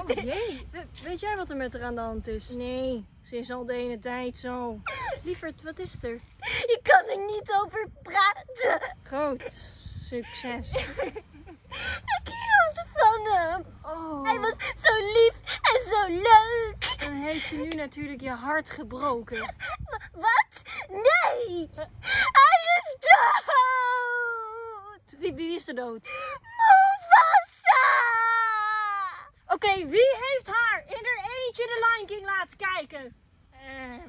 Oh jee, We- weet jij wat er met haar aan de hand is? Nee, ze is al de hele tijd zo. Lieverd, wat is er? Ik kan er niet over praten. Groot succes. Ik hield van hem. Oh, Hij was zo lief en zo leuk. dan heeft je nu natuurlijk je hart gebroken. Wa- Wat? Nee. Hij is dood. Wie, wie is er dood? Oké, wie heeft haar in haar eentje de Lion King laten kijken? Eh,